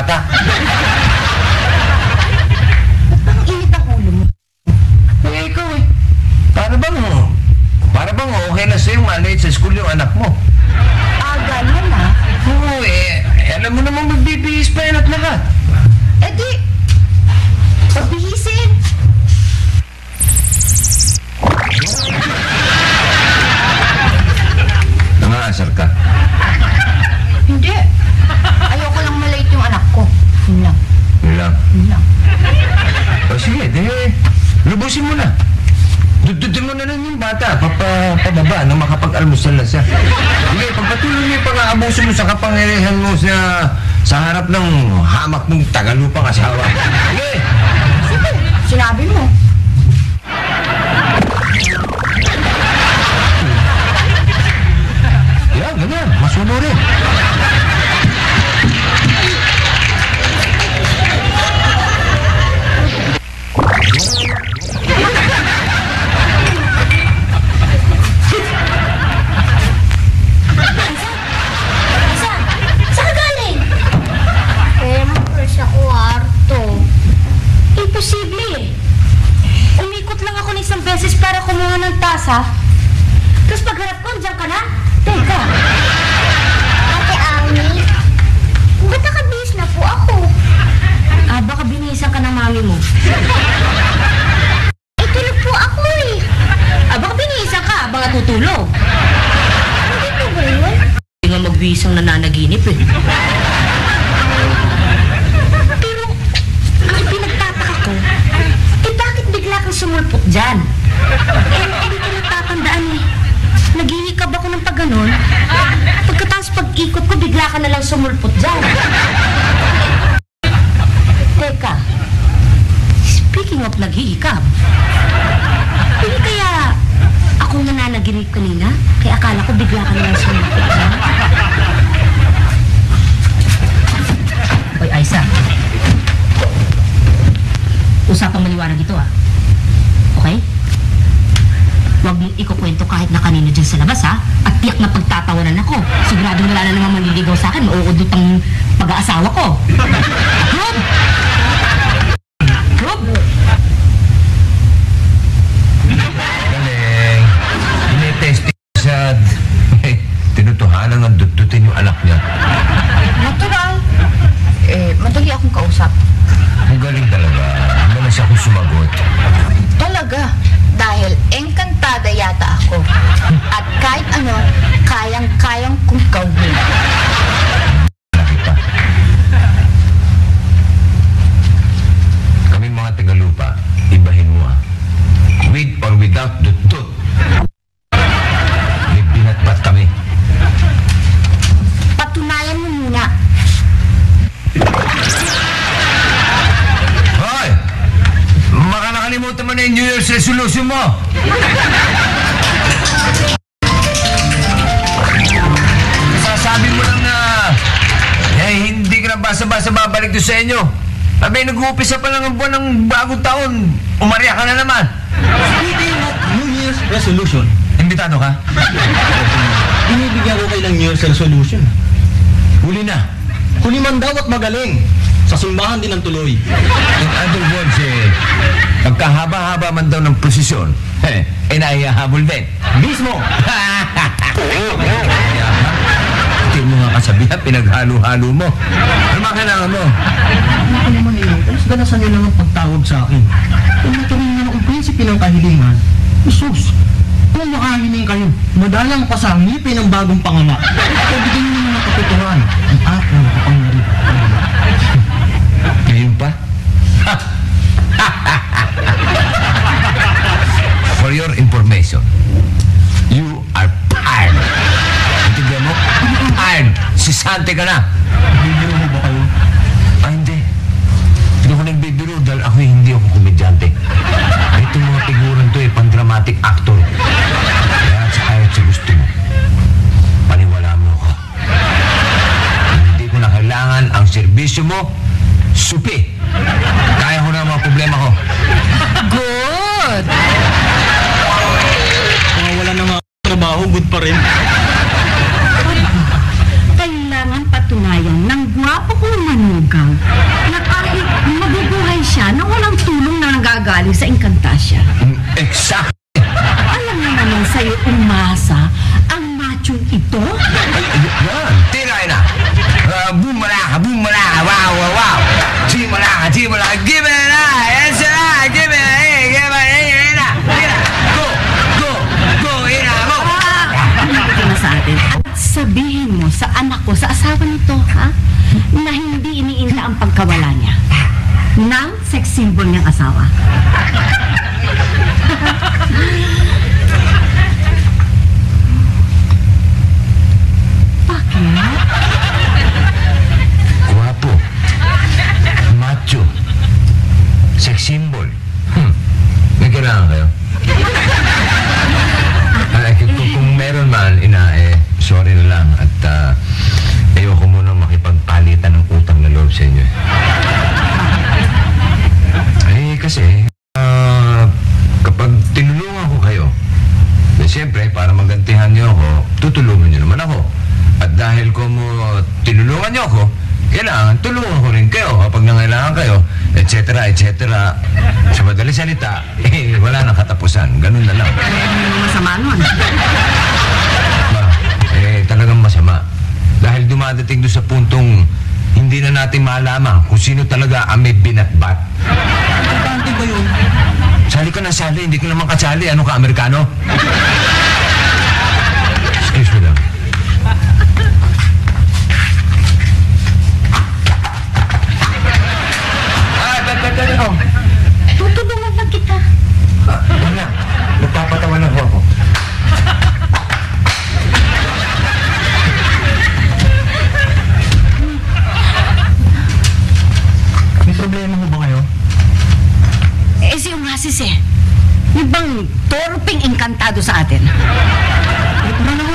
patah sa harap ng hamak mong tagalupang asawa. Sige! Sinabi mo. Ang galing talaga. Malas ako sumagot. Talaga. Dahil engkantada yata ako. At kahit ano, kayang-kayang kong gawin. Kami mga Tagalupa, ibahin mo ah. With or without dutut. May nakalimutan mo na yung New Year's resolution mo! Sasabi mo lang na eh, hindi ka na basa-basa babalik doon sa inyo. Sabi, nag-uumpisa pa lang ang buwan ng bagong taon. Umarya ka na naman. Speaking of New Year's resolution, Imbitado ka? binibigyan ko kayo ng New Year's resolution. Huli na. Huli man daw at magaling. Sa simbahan din ang tuloy. In other words, eh, pagkahaba-haba man daw ng prosesyon, eh, eh naihahabol din. Mismo! Hindi mo nga kasabihan, pinaghalo-halo mo. Ano ba kailangan mo? Ako naman eh, tapos ganasan nyo lang ang pagtawag sa akin. Kung matuloy na akong prinsipe ng kahilingan, Jesus, kung makahiling kayo, madalang pa sa ngipin ng bagong panganak. Bigyan nyo naman ng katotohanan ang aking kapangyarihan. For your information, you are fired. Intindihan mo? Fired! Sisante ka na! Bibiro mo ba kayo? Ah, hindi. Hindi ko nagbibiro dahil ako hindi ako komedyante. Ito mga figuran to eh, pan-dramatic actor. Kaya sa kahit sa gusto mo, paniwala mo ako. Hindi ko na kailangan ang serbisyo mo, supi! Good pa rin. Kailangan patunayan ng gwapo kong manugang na kahit mabubuhay siya na walang tulong na nanggagaling sa Encantasia. Mm, Exact. Alam na naman sa'yo umasa ang machong ito? Ay, ay, yan. Tinay na. Uh, bumalaka, bumalaka, wow, wow, wow. Chimalaka, chimalaka, give it sabihin mo sa anak ko, sa asawa nito, ha? Na hindi iniinda ang pagkawala niya ng sex symbol niyang asawa. Guwapo. Macho. Sex symbol. Hmm. May kailangan kayo? Ay, kung, kung, meron man, ina, ah, ayoko muna makipagpalitan ng utang na loob sa inyo. Eh, kasi, ah, kapag tinulungan ko kayo, eh, siyempre, para magantihan niyo ako, tutulungan niyo naman ako. At dahil ko mo tinulungan niyo ako, kailangan tulungan ko rin kayo kapag nangailangan kayo, etc. etc. Sa madaling salita, eh, wala nang katapusan. Ganun na lang. Ano masama nun? Masama. Dahil dumadating doon sa puntong hindi na natin malaman kung sino talaga ang may binatbat. Importante ba yun? Sali ka na sali, hindi ka naman kasali. Ano ka, Amerikano? Torping engkantado sa atin. Eh,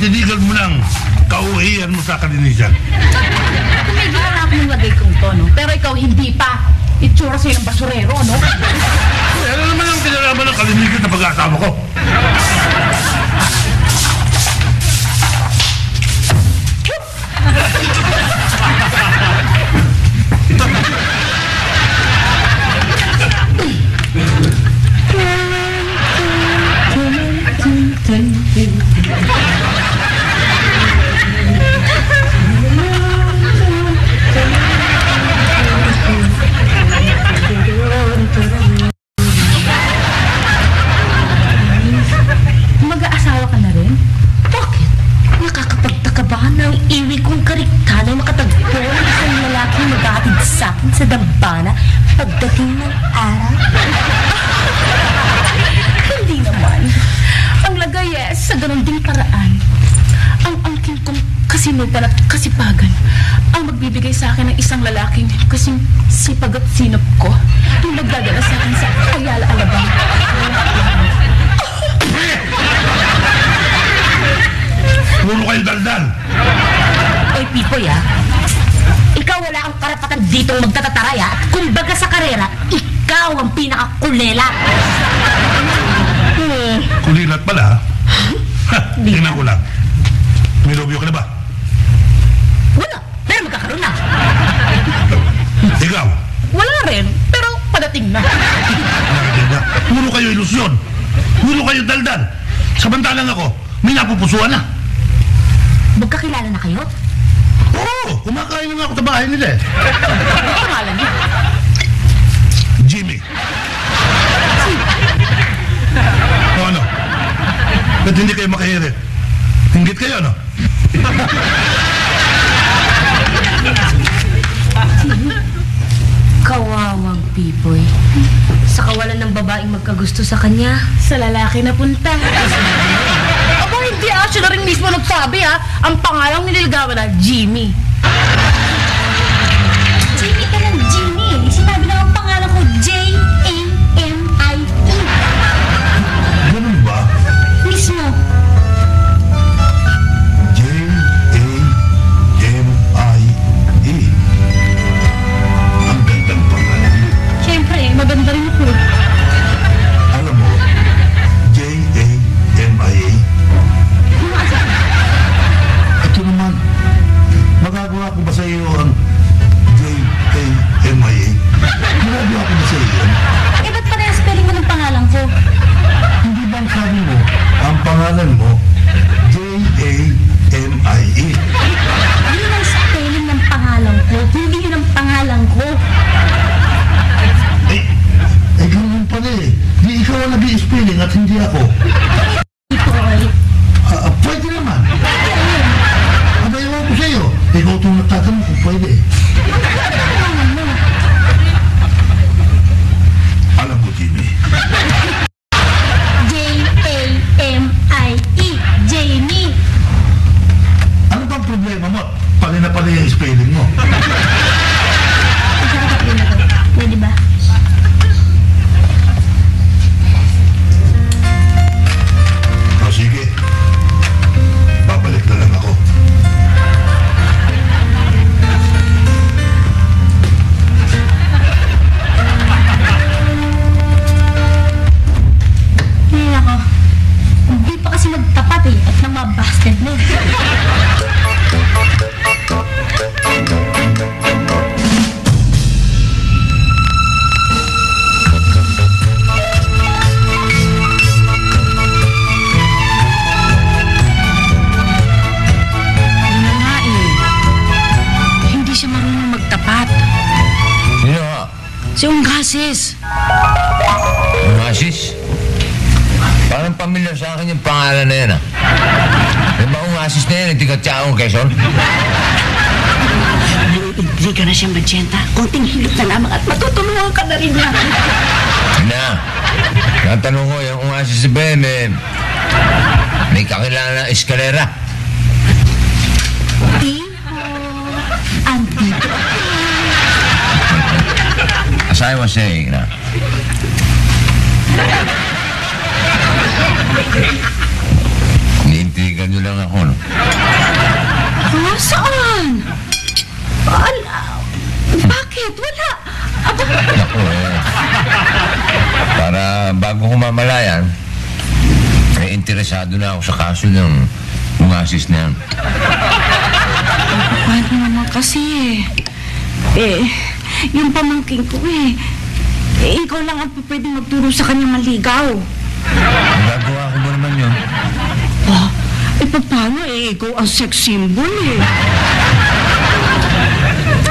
Itinigal mo lang kauhiyan mo sa kalinisan. Kung may ginawa ako ng lagay kong to, no? Pero ikaw hindi pa. Itsura sa'yo ng basurero, no? Eh, ano naman ang kinalaman ng kalinisan sa pag-aasawa ko? Sa akin sa dambana pagdating ng araw? Hindi naman. Ang lagay eh, sa ganun ding paraan. Ang angkin kong kasinupan at kasipagan ang magbibigay sa akin ng isang lalaking kasing sipag at sinop ko yung magdadala sa akin sa Ayala Alabang. Puro kayo daldal. Oy, Pipoy ah. Ikaw wala kang karapatan ditong magtatataray ah. Kumbaga sa karera, ikaw ang pinakakulela. Kulilat pala, ha? Ha, tingnan ko lang. May nobyo ka na ba? Wala, pero magkakaroon na. Ikaw, Wala rin, pero padating na. nakikita. Puro kayo ilusyon. Puro kayo daldal. Samantalang ako, may napupusuan na. Magkakilala na kayo? Nga ako sa bahay nila eh. Ano pangalan niya? Jimmy. O ano? Ba't hindi kayo makahirit? Hinggit kayo, ano? Kawawang pipoy. Sa kawalan ng babaeng magkagusto sa kanya. Sa lalaki na punta. Aba, hindi ah. Siya na rin mismo nagsabi ah. Ang pangalang nililigawan na, Jimmy. Jimmy interesado na ako sa kaso ng umasis na yan. paano naman kasi eh? Eh, yung pamangking ko eh. Eh, ikaw lang ang pwede magturo sa kanya maligaw. Gagawa ko ba naman yun? Oh, eh, paano eh? Ikaw ang sex symbol eh.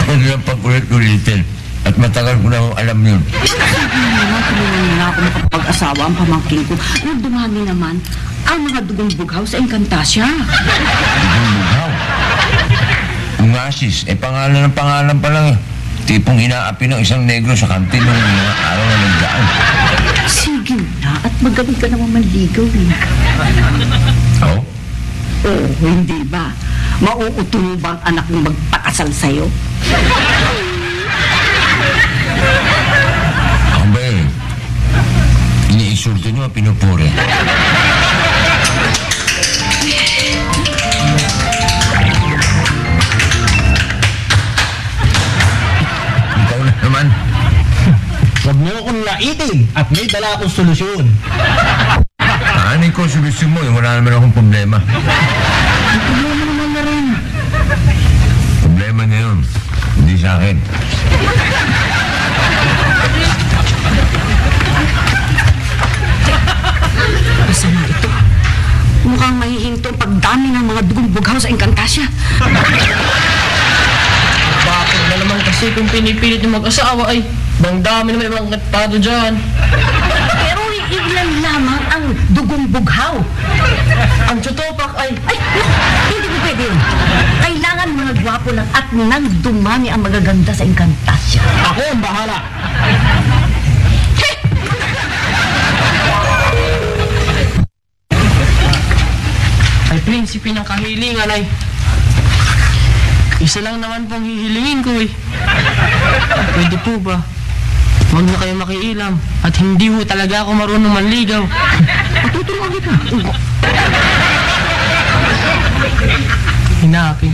Ano lang pag-ulit-ulitin? At matagal ko na alam yun. Sabi naman, tulungan nila ako makapag-asawa ang pamangking ko. Ano dumami naman ang mga dugong bughaw sa Encantasia. Ibang bughaw. Umasis, eh pangalan ng pangalan pa lang eh. Tipong inaapi ng isang negro sa kantin ng mga araw na nagdaan. Sige na, at magaling ka naman manligaw eh. Oo? Oo, hindi ba? Mauuto mo ba ang anak mong magpakasal sa'yo? Yun? Iniisulto nyo, pinupuri. Ikaw na naman. Huwag mo akong laitin at may dala akong solusyon. Aanin ko solusyon mo, yung wala naman akong problema. Problema naman na rin. Problema niya yun. Hindi sa akin. Pagdami ng mga dugong bughaw sa Encantasia. Bakit na naman kasi kung pinipilit yung mag-asawa ay Bang dami naman ibang katado dyan. Pero ilan lamang ang dugong bughaw. Ang chutopak ay... Ay, hindi mo pwede yun. Kailangan mga gwapo lang at nang dumami ang magaganda sa Encantasia. Ako ang bahala. Prinsipe ng kahilingan ay... Isa lang naman pong hihilingin ko eh. Pwede po ba? Huwag na kayo makiilam. At hindi ho talaga ako marunong manligaw. Patuturuan kita. Hinapin.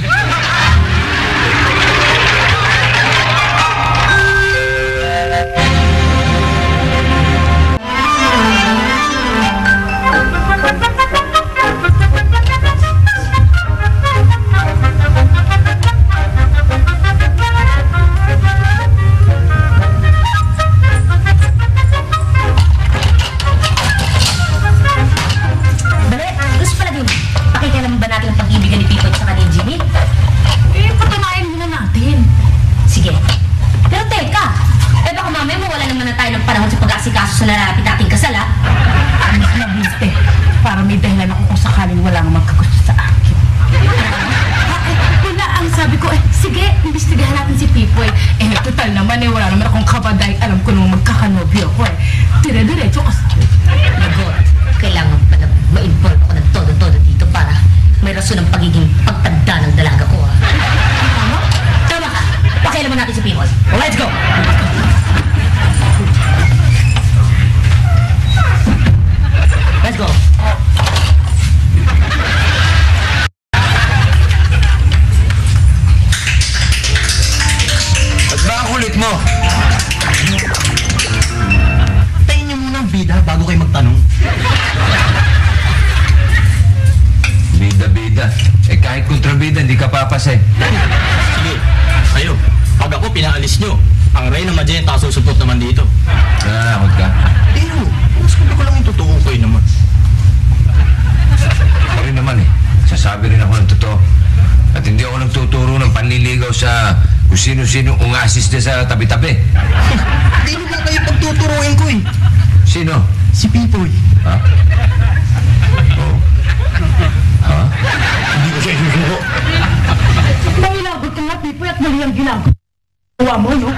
Sino-sino ungasis na sa tabi-tabi. Hindi mo na kayo pagtuturuin ko eh. Sino? Si Pipoy. Ha? Oh. Ha? Hindi ko siya isusuko. Mangilagot ka nga, Pipoy, at mali ang ginagawa mo, no?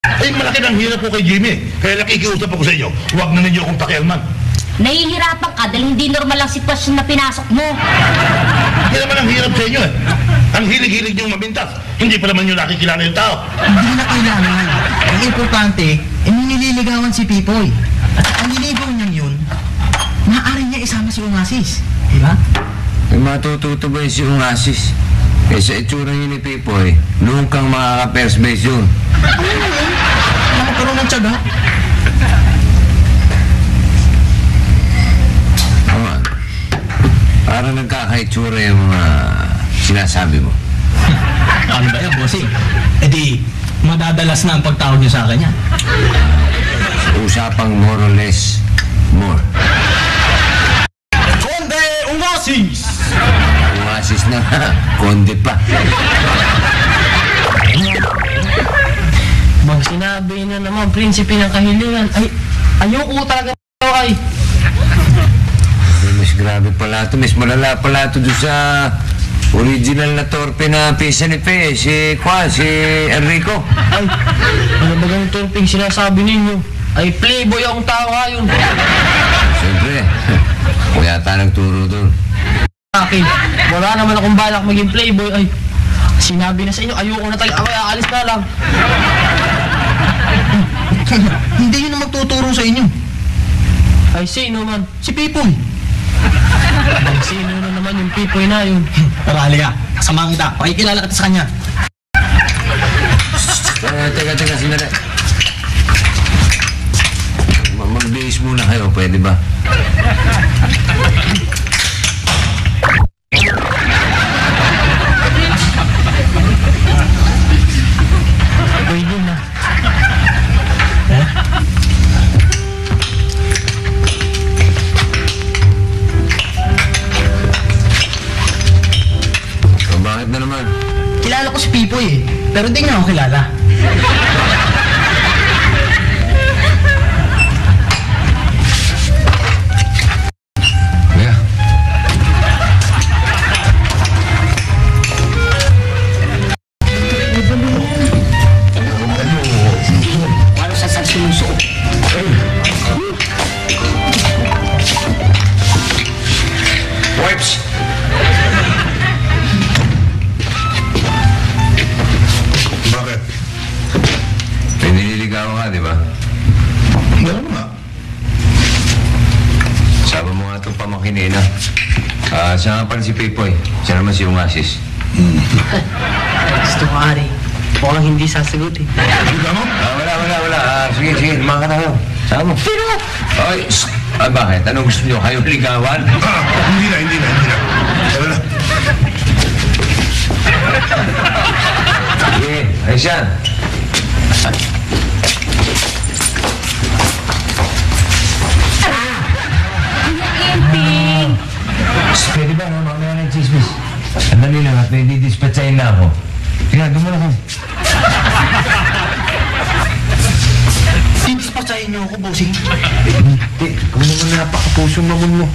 Ay, malaki ng hirap ko kay Jimmy. Kaya nakikiusap ako sa inyo. Huwag na ninyo akong pakialman. Nahihirapan ka dahil hindi normal ang sitwasyon na pinasok mo. Hindi naman ang hirap sa inyo eh. Ang hilig-hilig niyong mamintas. Hindi pa naman nyo nakikilala yung tao. Hindi na kailangan. Ang importante, eh, nililigawan si Pipoy. At ang niligaw niyang yun, maaari niya isama si Ungasis. Diba? May matututo ba yun si ungasis? Eh sa itsura niyo ni Pipoy, noong kang makaka-first base yun. Nakakaroon ng tiyaga. Parang nagkakaitsura yung mga sinasabi mo. Ano ba yan, bossing? E di, madadalas na ang pagtawag nyo sa akin yan. Usapang more or less more. Konde Ungasis! Ungasis na, konde pa. Bang sinabi na naman, prinsipe ng kahilingan, ay, ayoko talaga ito ay. Mas grabe pala ito, mas malala pala ito doon sa original na torpe na pisa ni Pe, si Kwa, si Enrico. Ay, ano ba ganito yung ping sinasabi ninyo? Ay, playboy akong tao ngayon. Siyempre, kung yata nagturo doon. Akin, wala naman akong balak maging playboy. Ay, sinabi na sa inyo, ayoko na talaga. Ako, aalis na lang. Hindi yun ang magtuturo sa inyo. Ay, sino man? Si Pipoy. Bang sino na naman yung Pipoy na yun? Tara, halika. Kasamahan kita. Pakikilala kita sa kanya. Eh, teka, teka, sandali. Ma- Mag-base muna kayo, pwede ba? Pipoy eh. Pero hindi niya ako kilala. Siya nga pala si Pipoy. Siya naman si Ungasis. Gusto ko, Ari. Mukhang hindi sasagot eh. Hindi mo? Ah, wala, wala, wala. Ah, sige, sige, lumayan ka na kayo. Saan mo? Pero, Ay, shh. Ah, bakit? Anong gusto niyo? Kayo ligawan? Ah, hindi na, hindi na, hindi na. Wala. Sige, ayos yan. Pwede ba na mamaya ng chismis? Andali lang at may didispatchahin na ako. Sige, doon muna kayo. Didispatchahin niyo ako, bossing. Hindi, kung naman napakapusong mamon mo.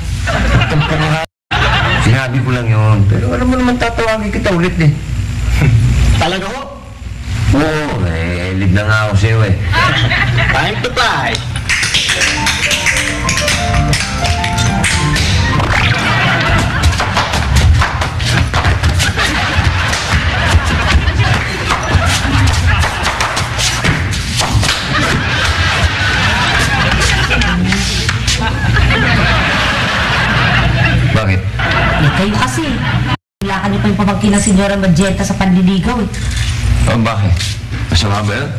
Tampan nga. Sinabi ko lang yun. Pero alam mo naman tatawagin kita ulit eh. Talaga ho? Oo, eh, leave na nga ako sa'yo eh. Time to fly. Kayo kasi. Kailangan niyo pa yung pamangkin ng Senyora Magenta sa panliligaw eh. Oh, bakit? Masama ba yun?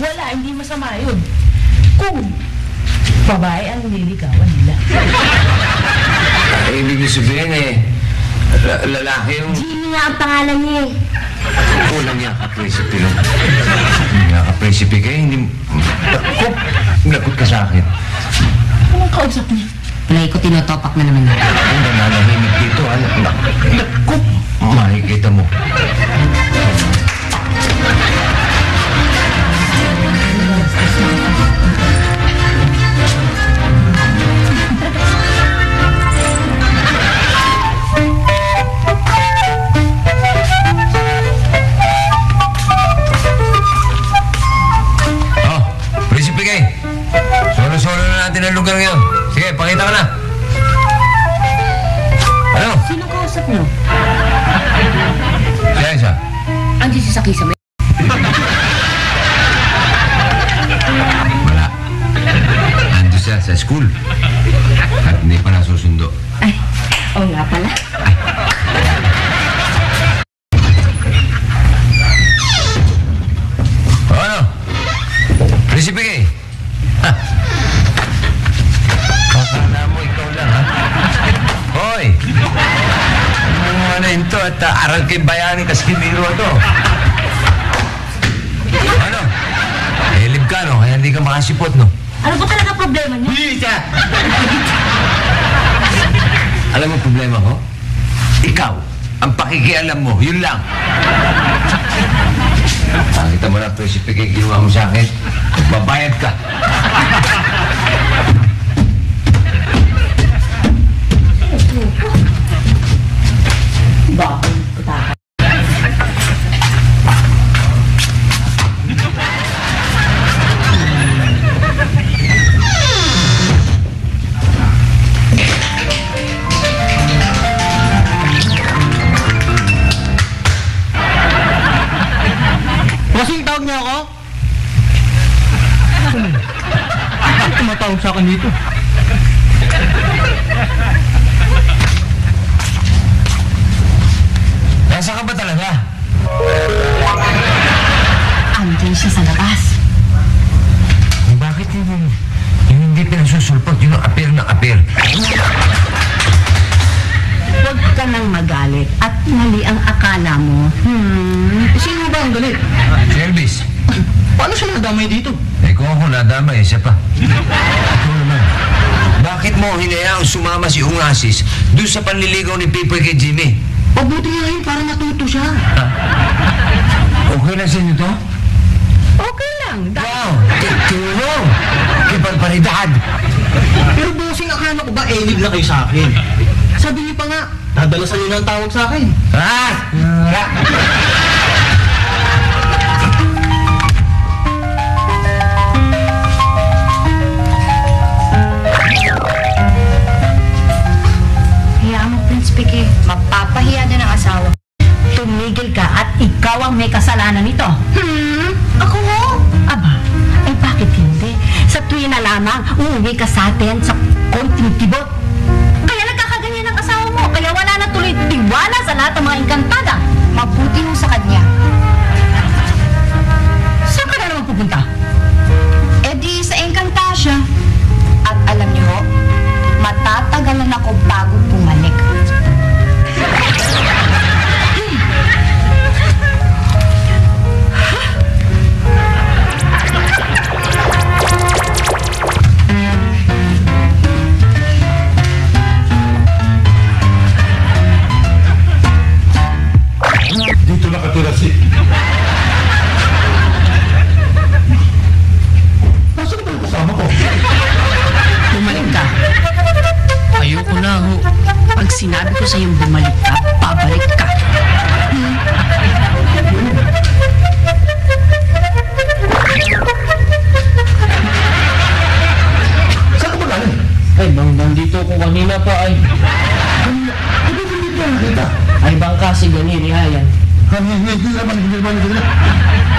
Wala, hindi masama yun. Kung babae ang nililigawan nila. Eh, ibig niyo sabihin eh, la- lalaki yung Jimmy nga ang pangalan niya eh. kulang niya ka-presipi lang. Hindi nga ka-presipi kayo, hindi... Naku, nagut ka sa akin. Anong kausap niya? Play ko tinotopak na naman yun. Kung nananahimik dito, ano, naku, makikita mo. Oh, Presipi kayo. Solo-solo na natin ang lugar ngayon. Sige, pakita ka na. Ano? Sino kausap niyo? Siya isa. Andiyan si Sakisa. Wala. Ando siya sa school. At hindi pa nasusundo. Ay, oo nga pala. Aral kay bayani kas kiniro to. Ano? Eh, lib ka, no? Kaya hindi ka makasipot, no? Ano ba talaga problema niyo? Bisa! Alam mo problema ko? Ikaw, ang pakikialam mo, yun lang. Nakita mo na ito si Pigay ginawa mo sa akin. Babayad ka. Sa akin dito? Sumama si Ungasis doon sa panliligaw ni Pipoy kay Jimmy? Pabuti nga yun para natuto siya. Okay lang sa inyo to? Okay lang. Wow! Tulong! Kipagparidad! Pero bossing, akala ko ba elib na kayo sa akin? Sabi niyo pa nga, dadalasan niyo na ang tawag sa akin. Ah! Wala! Ikaw ang may kasalanan nito. Hmm? Ako mo? Aba, ay bakit hindi? Sa tuwi na lamang, uuwi ka sa atin sa konting tibot. Kaya nagkakaganyan ang asawa mo. kaya wala na tuloy tiwala sa lahat ng mga engkantada. Mabuti mo sa kanya. Saan ka na naman pupunta? E di sa Encantasia. At alam niyo ho, matatagalan ako bago bumalik. Sinabi ko sa iyong bumalik ka, pabalik ka. Saan ka ba galing? Ay, bang nandito ko kanina pa ay. Hindi ko hindi ka nakita. Ay, bang kasi ganiri ha yan. Hindi, hindi, hindi naman, hindi naman, hindi naman.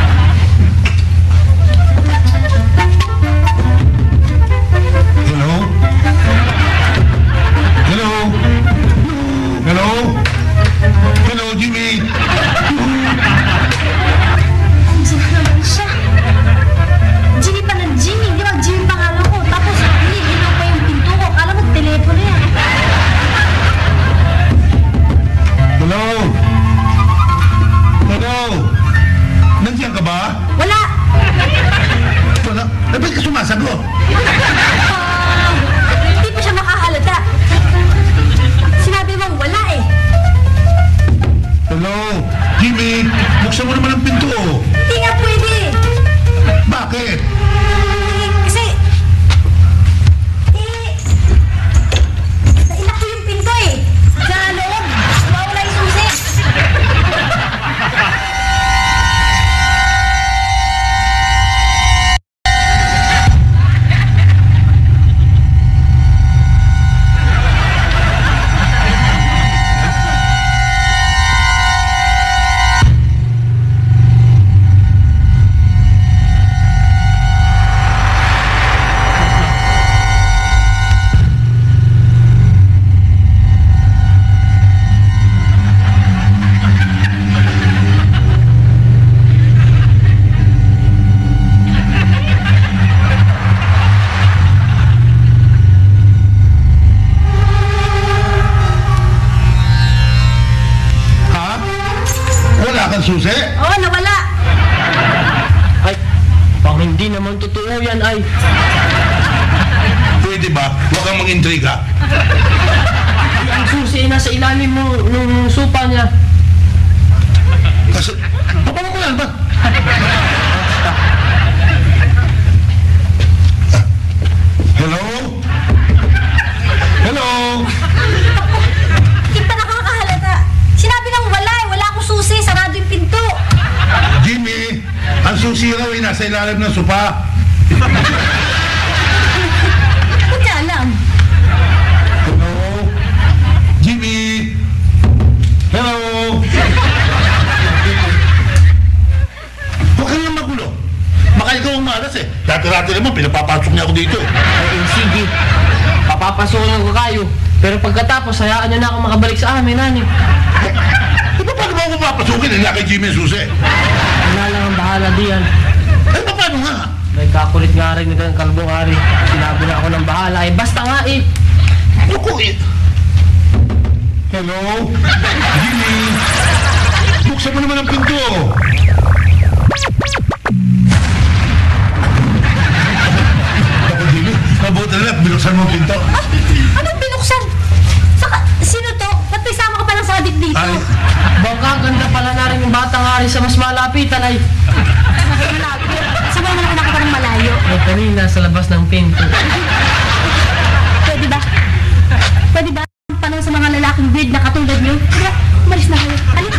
Ilalim ng sopa. Ba't ka alam? Hello? Jimmy? Hello? Huwag ka naman magulo. Baka ikaw ang malas eh. Dati-dati naman, pinapapasok niya ako dito eh. Ay, eh, sige. Papapasukin ko kayo. Pero pagkatapos, hayaan niyo na ako makabalik sa amin, nani. Eh, paano mo ako papasukin? Hindi kay Jimmy susi. Wala lang ang bahala diyan. Eh, paano nga? May kakulit nga rin ng kalbong ari. Sinabi na ako ng bahala. Eh, basta nga eh. Ako eh. Hello? Jimmy? Buksan mo naman ang pinto. Ako, Jimmy, mabuti na lang, binuksan mo ang pinto. Anong binuksan? Saka, sino to? Ba't may sama ka palang sadik dito? Ay, Bangka, ganda pala na rin yung batang ari sa mas malapitan ay. Malapit. Saan malayo? Ay, kanina sa labas ng pinto. Pwede ba? Pwede ba? Panang sa mga lalaking weird na katulad niyo? Umalis na kayo. Alis,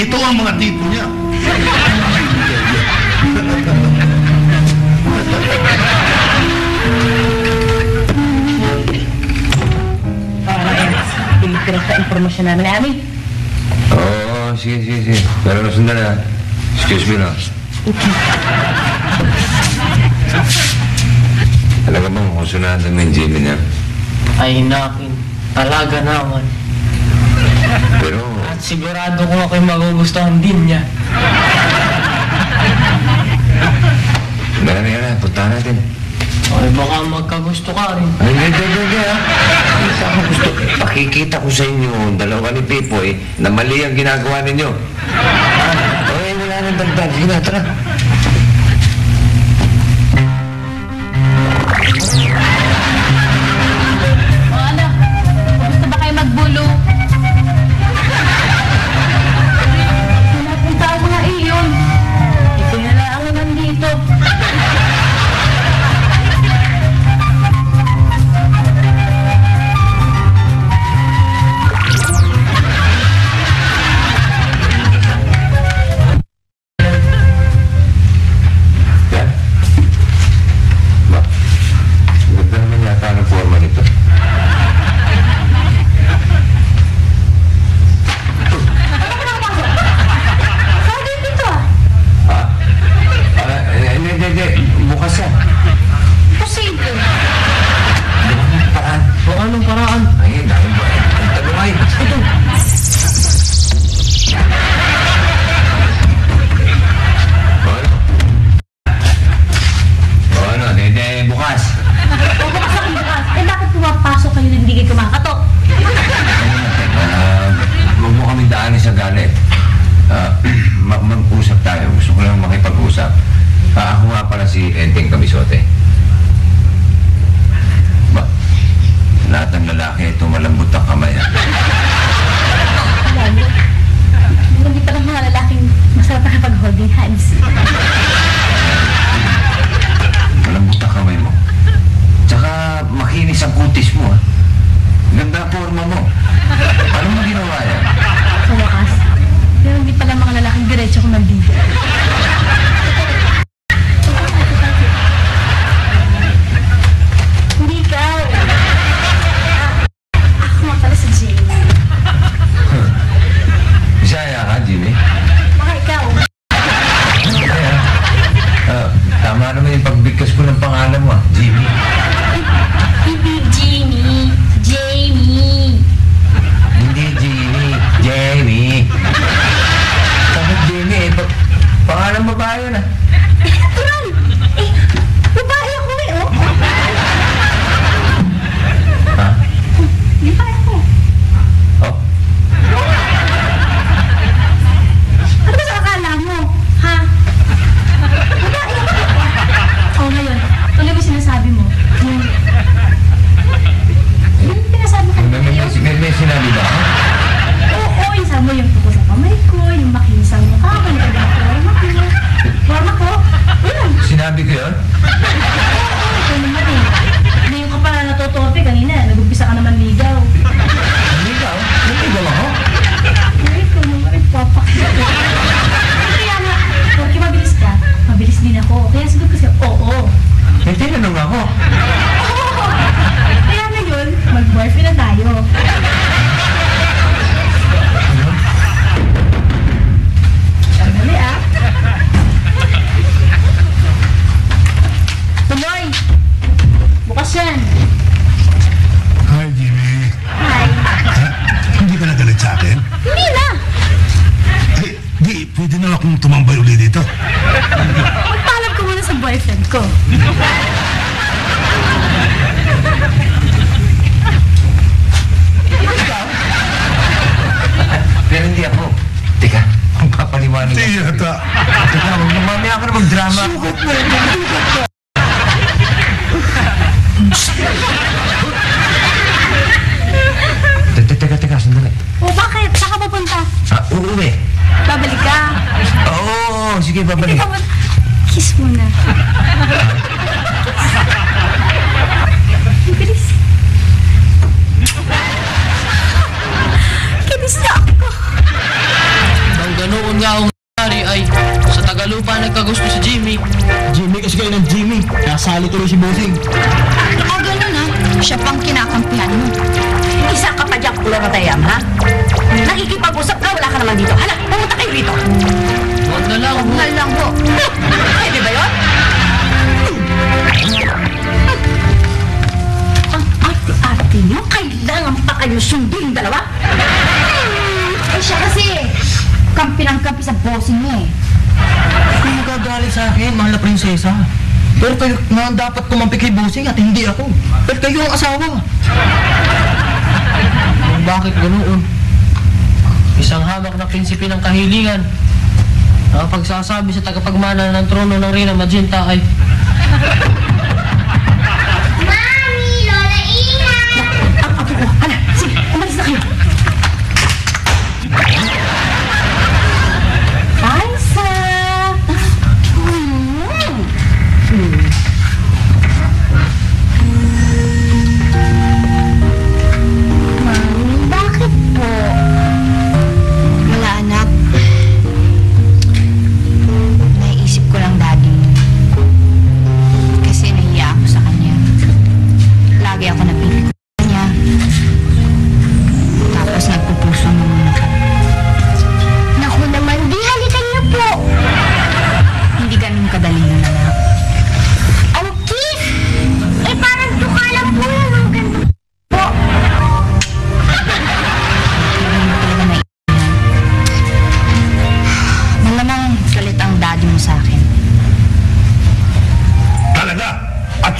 Ito ang mga tipo niya. Para eh, pilipinas sa impormasyon namin namin. Oo, sige, sige, sige. Pero nasundan na. Excuse me lang. Talaga bang kusunatan mo yung Jimmy niya? Ay nakin, talaga naman. Pero, sigurado ko ako'y magugustuhan din niya. meron na yan, punta natin. Ay baka magkagusto ka rin. Ay, hindi, hindi, hindi, ha? Isa ako gusto. Pakikita ko sa inyo, dalawa ni Pipoy, na mali ang ginagawa ninyo. Ha? Okay, wala nang dagdag. Sige na, tara. Siya pang kinakampihan mo. Isa ka pa dyan, Klorodayam, ha? Nakikipag-usap ka, wala ka naman dito. Hala, pumunta kayo rito. Huwag na lang ho. Nga lang ho. Pwede ba yun? Ang ate-ate niyo, kailangan pa kayo sundo yung dalawa? Eh siya kasi, kampi ng kampi sa bossing niya eh. Kung magagalit sa akin, mahal na prinsesa. Pero kayo ang dapat kumampi kay Bossing at hindi ako. Pero kayo ang asawa. Bakit ganoon? Isang hamak na prinsipe ng kahilingan. Ang pagsasabi sa tagapagmana ng trono ng Rina Magenta ay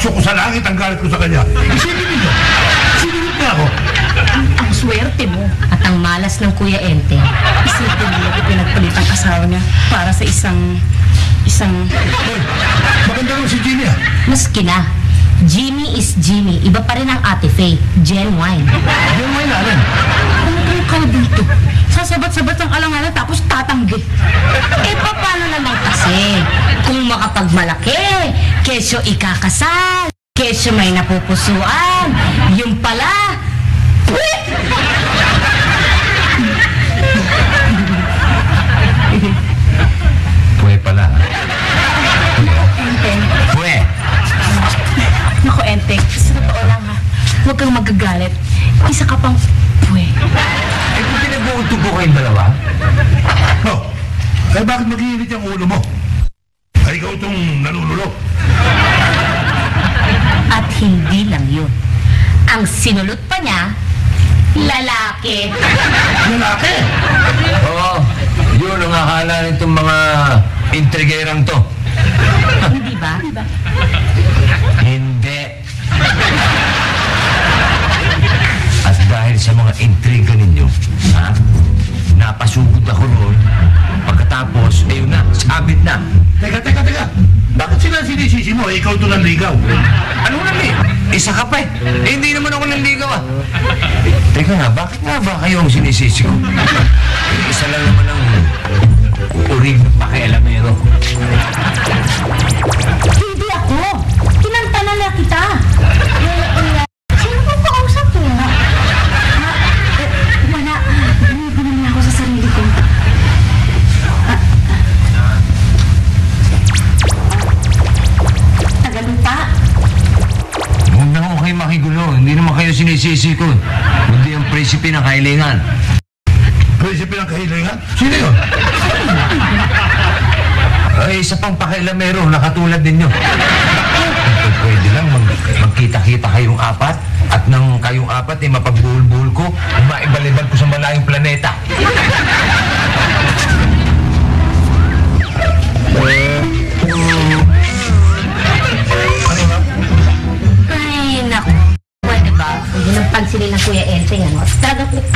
At suko sa langit ang galit ko sa kanya. Isipin ninyo. Sinunod niya ako. Ang swerte mo. At ang malas ng Kuya Ente. Isipin mo yung pinagpalit ang asawa niya para sa isang... isang... Hoy, maganda naman si Jimmy ah. Maski na. Jimmy is Jimmy. Iba pa rin ang Ate Faye. Genuine. Yung may nalan. Ano kayo ka dito? Sasabat-sabat ang alangalan tapos tatanggi. Eh, paano naman kasi? Kung makapagmalaki, kesyo ikakasal, kesyo may napupusuan, yung pala, puwit! Huwag kang magagalit. Isa ka pang puwe. Eh, kung pinag-uutubo kayong dalawa, Oh, kaya bakit mag-iinit yung ulo mo? Ay, ikaw itong nanululok. At hindi lang yun. Ang sinulot pa niya, lalaki. Lalaki! oo, yun ang akala nitong mga intrigerang to. Hindi ba? Hindi. At dahil sa mga intriga ninyo, ha? Napasugod ako roon. Pagkatapos, ayun na, sabit na. Teka, teka, teka. Bakit sila sinisisi mo? Ikaw ito nanligaw. Ano na eh? Isa ka pa eh. Eh, hindi naman ako nanligaw ah. Teka nga, bakit nga ba kayo ang sinisisi ko? Isa lang naman ang uring ng pakialamero. Sinisisi ko. Kundi ang prinsipe ng kahilingan. Prinsipe ng kahilingan? Sino yun? Ay, isa pang pakialamero na katulad ninyo. Pwede lang, mag, magkita-kita kayong apat at nang kayong apat ay mapagbuhol-buhol ko, maibalibad ko sa malayong planeta.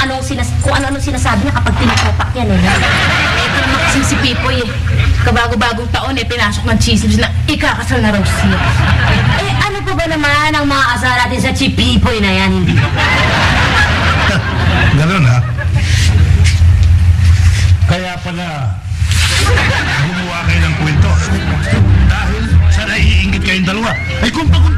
Ano sinas kung ano-ano sinasabi niya kapag tinatopak yan eh. Ito naman kasi si Pipoy eh. Kabago-bagong taon eh, pinasok ng chismis na ikakasal na raw siya. Eh, ano pa ba naman ang mga asal natin sa chipipoy na yan, hindi? Ganun ha? Kaya pala, gumawa kayo ng kwento. Dahil sa naiingit kayong dalawa. Ay kung paguntuhin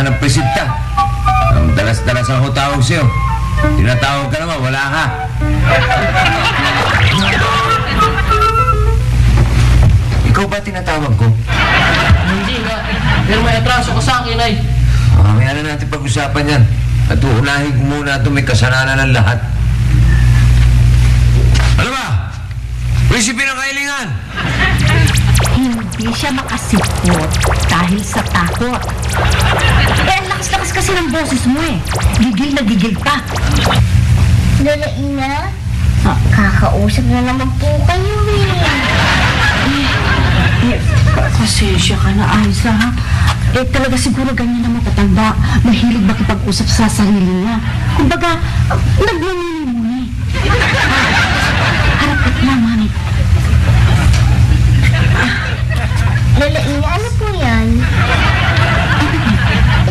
ka ng presinta. Ang dalas-dalas ang tawag sa'yo. Tinatawag ka naman, wala ka. Ikaw ba tinatawag ko? Hindi nga. Pero may atraso ka sa akin ay. Mamaya na natin pag-usapan yan. At uunahin ko muna ito may kasalanan ng lahat. Ano ba? Prinsipe ng kailingan! Hindi siya makasipot dahil sa takot. Eh, ang lakas-lakas kasi ng boses mo eh. Gigil na gigil pa. Lola Ina, kakausap na naman po kayo eh. Pasensya ka na, Aiza. Eh, talaga siguro ganyan na matatanda. Mahilig makipag-usap sa sarili niya. Kumbaga, nagmumuni-muni. Harap ka na, mami. Lola Ina, ano po yan?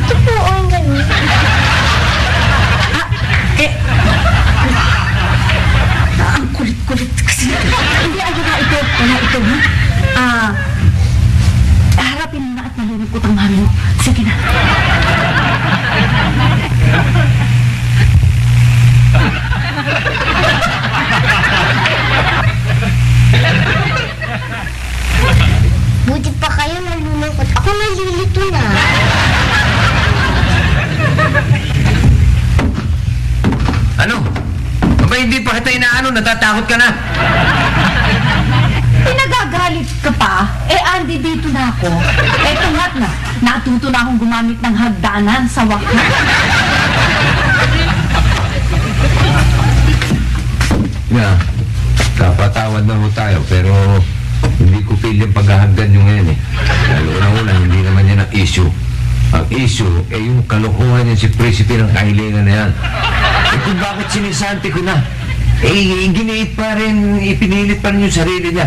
Ito po o yung ganun. Eh, ang kulit-kulit kasi. Hindi, ano na ito. Wala ito, ha? Ah, harapin mo na at malulungkot ang mami mo. Sige na. Buti pa kayo nalulungkot. Ako nalilito na. Ano? Aba, hindi pa kita inaano, natatakot ka na. Pinagagalit ka pa? Eh, Andy, dito na ako. Eto nga't na, natuto na akong gumamit ng hagdanan sa wakas. Yeah. Kapatawad na ho tayo, pero hindi ko feel yung paghahagdan nyo ngayon eh. Lalo na una, hindi naman yan ang issue. Ang issue, eh yung kalokohan niya si Prinsipe ng kahilingan na yan. Eh kung bakit sinisanti ko na? Eh, giniit pa rin, ipinilit pa rin yung sarili niya.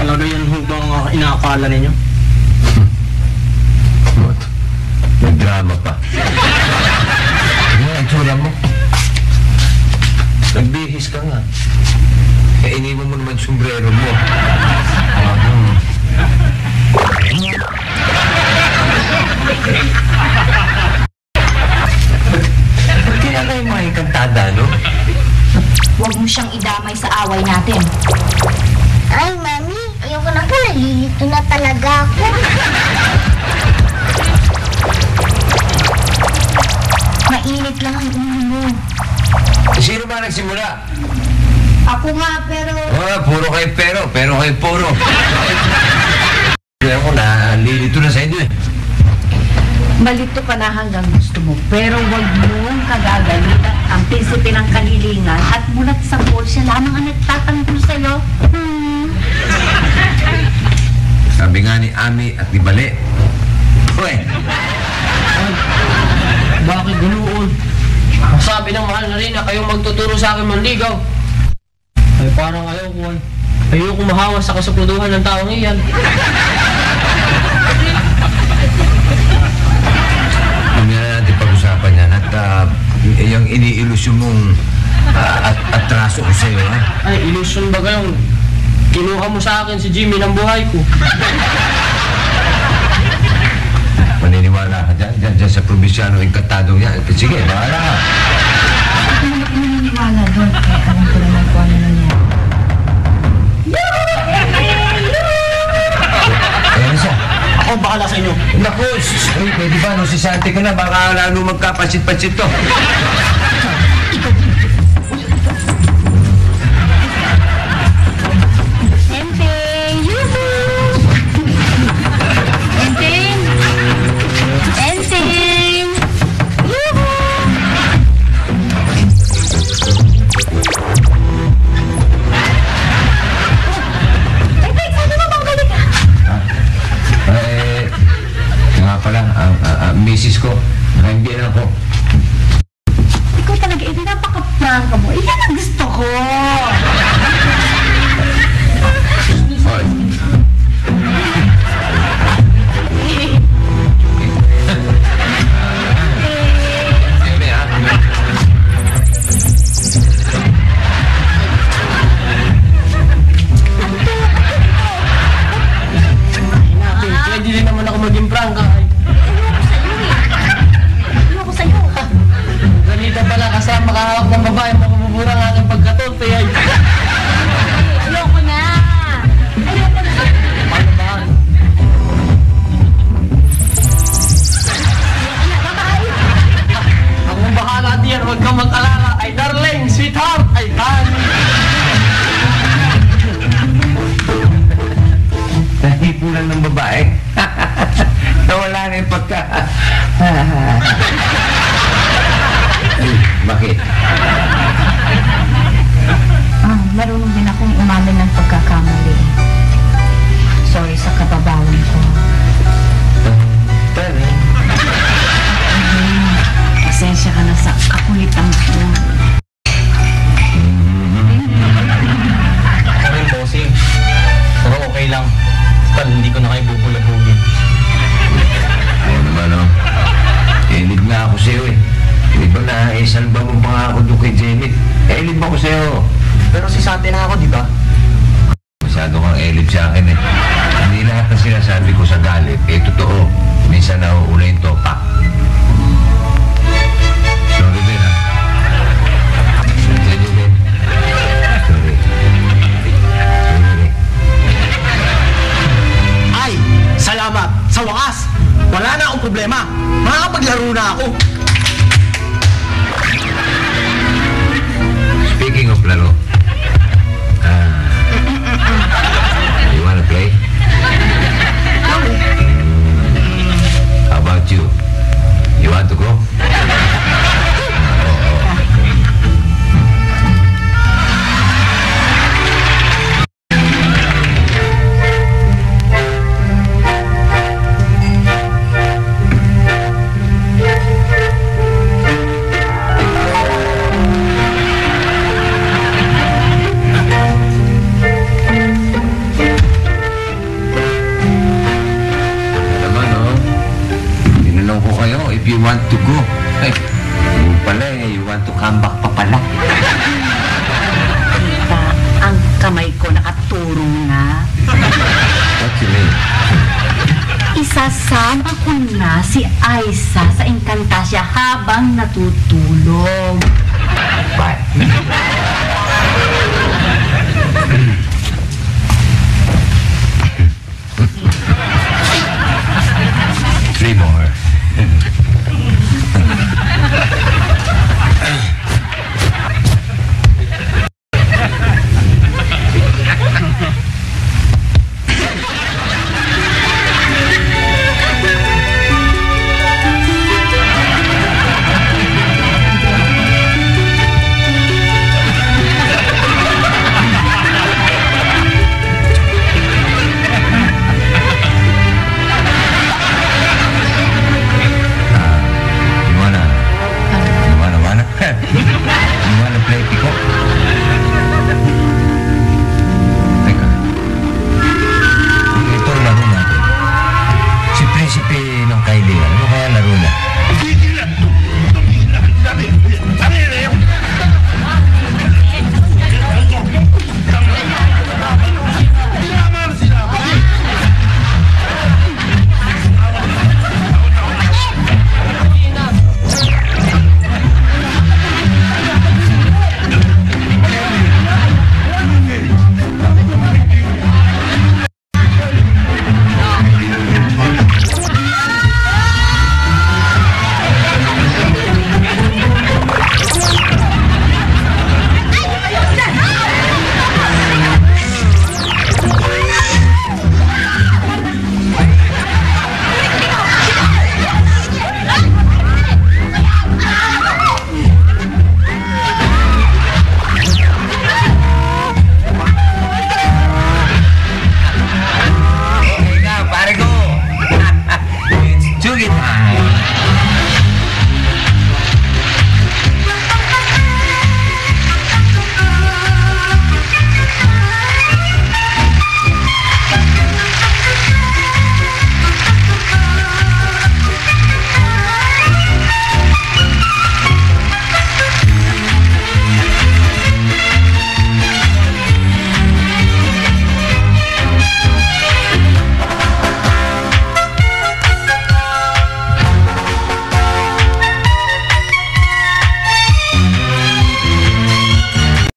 Talaga yan ho ba ang inaakala ninyo? Kantada, no? Huwag mo siyang idamay sa away natin. Ay, Mami, ayoko na po. Nalilito na talaga ako. Mainit lang ang ulo mo. Eh, Sino ba nagsimula? Ako nga, pero... Oh, puro kayo pero, pero kayo puro. Kaya ko na, lilito na sa inyo eh. Malito ka na hanggang gusto mo, pero huwag mong kagagalitan ang prinsipe ng kalilingan at mulat sa pool siya lamang ang nagtatanggol sa'yo. Hmm. Sabi nga ni Ami at ni Bale. Uy, Bakit ganoon? Sabi ng mahal na rin na kayong magtuturo sa akin manligaw. Ay parang ayaw ko ay. Ayoko mahawa sa kasukluduhan ng taong iyan. Uh, yung iniilusyon mong ah, at atraso ko sa'yo, ha? Ay, illusion ba kayong kinuha mo sa akin si Jimmy ng buhay ko? Maniniwala ka dyan, dyan, dyan sa probinsyano enkantado yan. Sige, bahala ka. Ako naman naniniwala doon, kaya alam ko naman kung ano ako bahala sa inyo. Naku, ay, pwede ba? No, si Santi ko na, baka lalo magkapansit-pansit to. misis ko. Nakaindihan ako. Ikaw talaga, ito napaka-prank mo. Iyan ang gusto ko.